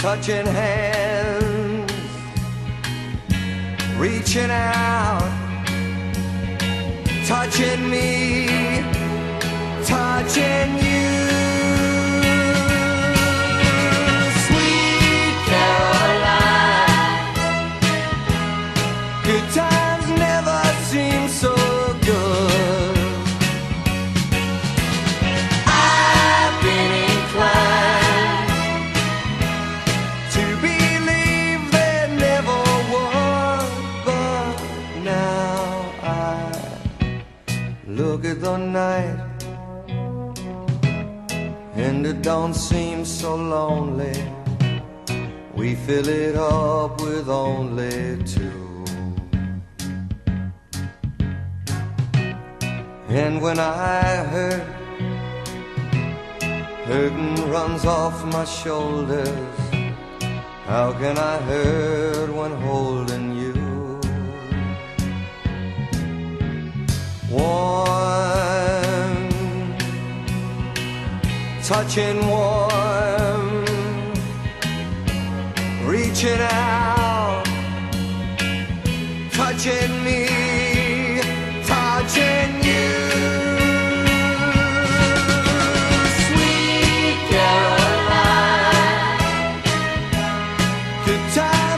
Touching hands, reaching out, touching me, touching look at the night and it don't seem so lonely. We fill it up with only two. And when I hurt, hurting runs off my shoulders. How can I hurt when holding touching warm, reaching out, touching me, touching you. Sweet Caroline, the time.